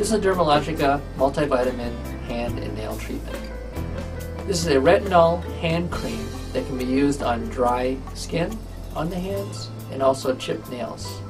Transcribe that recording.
This is a Dermalogica multivitamin hand and nail treatment. This is a retinol hand cream that can be used on dry skin, on the hands, and also chipped nails.